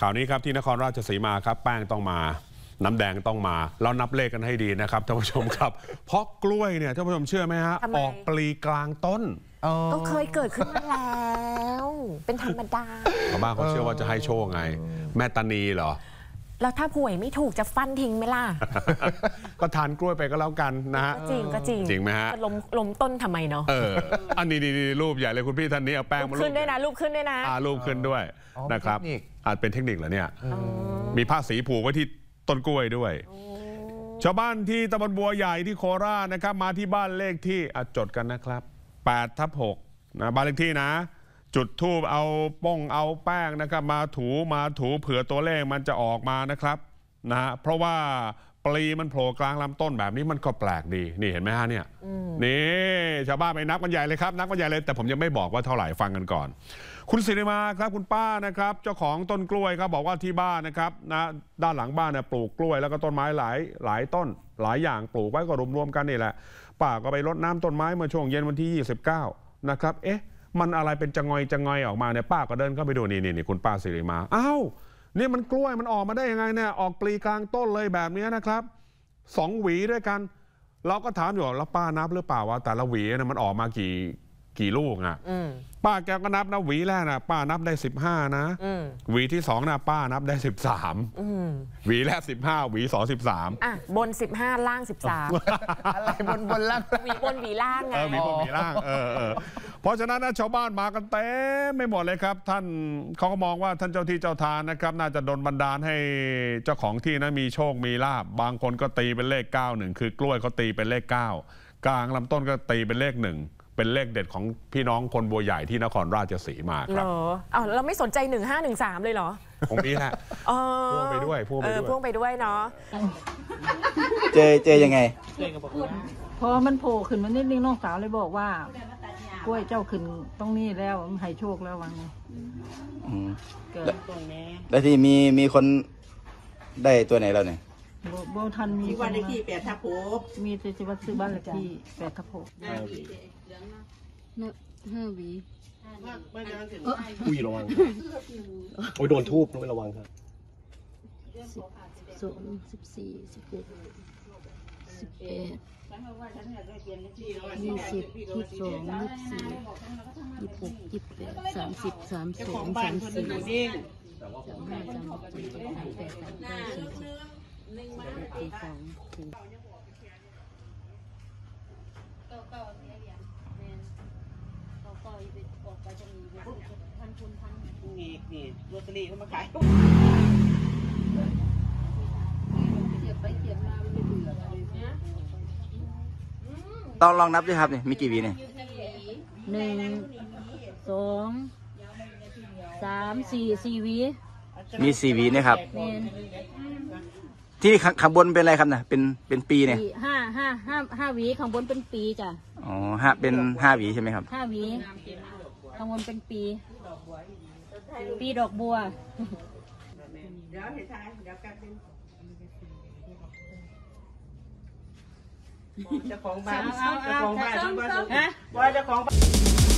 ข่าวนี้ครับที่นครราชสีมาครับ แป้งต้องมา น้ำแดงต้องมา แล้วนับเลขกันให้ดีนะครับท่านผู้ชมครับ เพราะกล้วยเนี่ยท่านผู้ชมเชื่อไหมฮะทำไม ออกปลีกลางต้นก็เคยเกิดขึ้นมาแล้ว เป็นธรรมดา ชาวบ้านเขาเชื่อว่าจะให้โชคไง แม่ตานีเหรอ แล้วถ้าป่วยไม่ถูกจะฟันทิ้งไหมล่ะ ก็ทานกล้วยไปก็แล้วกันนะฮะก็จริงก็จริงจริงไหมฮะจะล้มล้มต้นทำไมเนาะเอออันนี้นี่รูปใหญ่เลยคุณพี่ท่านนี้เอาแป้งรูปมาขึ้นด้วยนะรูปขึ้นด้วยนะอ่ารูปขึ้นด้วยอ๋อนะครับเป็นเทคนิคอาจเป็นเทคนิคเหรอเนี่ย มีผ้าสีผูกไว้ที่ต้นกล้วยด้วย ชาวบ้านที่ตำบลบัวใหญ่ที่โคราชนะครับ มาที่บ้านเลขที่อะจดกันนะครับ8ทับ6นะบ้านเลขที่นะ จุดทูบเอาป้องเอาแป้งนะครับ มาถูมาถูเผื่อตัวเลขมันจะออกมานะครับนะฮะเพราะว่าปลีมันโผล่กลางลำต้นแบบนี้มันก็แปลกดีนี่เห็นไหมฮะเนี่ยนี่ชาวบ้านไปนับกันใหญ่เลยครับนับกันใหญ่เลย แต่ผมยังไม่บอกว่าเท่าไหร่ฟังกันก่อน คุณสิริมาครับคุณป้านะครับ เจ้าของต้นกล้วยครับบอกว่าที่บ้านนะครับนะด้านหลังบ้านเนี่ยปลูกกล้วยแล้วก็ต้นไม้หลายหลายต้น หลายอย่างปลูกไว้ก็รวมๆกันนี่แหละป้าก็ไปรดน้ำต้นไม้เมื่อช่วงเย็นวันที่ 29 นะครับเอ๊ะ มันอะไรเป็นจะงอยจะงอยออกมาเนี่ยป้าก็เดินเข้าไปดูนี่นี่นี่คุณป้าสิริมาอ้าวนี่มันกล้วยมันออกมาได้ยังไงเนี่ยออกปลีกลางต้นเลยแบบนี้นะครับสองหวีด้วยกัน เราก็ถามอยู่แล้วป้านับหรือเปล่าว่า แต่ละหวีเนี่ยมันออกมากี่กี่ลูกอะอืมป้าแกก็นับนะหวีแรกนะป้านับได้15นะอืมหวีที่สองนะป้านับได้อืม13หวีแรก15หวีสอง13อะบน15ล่าง13อะไรบนบนล่างหวีบนหวีล่างไงเออหวีบนหวีล่างเออ เออเพราะฉะนั้นนะชาวบ้านมากันเต็มไม่หมดเลยครับ ท่านเขาก็มองว่าท่านเจ้าที่เจ้าทานนะครับ น่าจะดลบันดาลให้เจ้าของที่นะมีโชคมีลาบบางคนก็ตีเป็นเลข9 1คือกล้วยเขาตีเป็นเลข 9 กลางลำต้นก็ตีเป็นเลขหนึ่งเป็นเลขเด็ดของพี่น้องคนบัวใหญ่ที่นครราชสีมาคเหรรับออ้าวเราไม่สนใจ 1513 เลยเหรอผมนี้แหละอ๋อพ่วงไปด้วยพ่วงไปเออด้วยพ่วงไปด้วยเนาะเจอเจอยังไงพอมันโผล่ขึ้นมานิดนึงน้องสาวเลยบอกว่า กล้วยเจ้าขึ้นตรงนี้แล้วมันให้โชคแล้ววังนี้อืมเกิดแล้วที่มีมีคนได้ตัวไหนแล้วเนี่ยโบโบทันมีที่วันเลขที่แปดทับหกมีแต่จะว่าซื้อบ้านเลขที่แปดทับหกห้าหวีอุ้ยระวังโอ้ยโดนทูบด้วยระวังครับสองสิบสี่สิบเอ็ด สิบแปดยี่สิบยี่สิบสองยี่สิบสี่ยี่สิบหกยี่สิบแปดสามสิบสามสองสามสี่สามห้าสามหกสามเจ็ดสามแปดสามเก้าสี่สิบสี่สองสี่นี่นี่ลอตเตอรี่เขามาขาย ต้องลองนับด้วยครับเนี่ยมีกี่หวีเนี่ยหนึ่งสองสามสี่สี่หวีมีสี่หวีนะครับ เมนที่ข้างข้างบนเป็นอะไรครับเนี่ยเป็นเป็นปีเนี่ยสี่ห้าห้าห้าห้าหวีข้างบนเป็นปีจ้ะอ๋อห้าเป็นห้าหวีใช่ไหมครับ ห้าหวีข้างบนเป็นปี ปีดอกบัว เดี๋ยวเห็นทายเดี๋ยวแป๊บนึง เจ้าของบ้านเจ้าของบ้านเจ้าของบ้านว่าเจ้าของบ้าน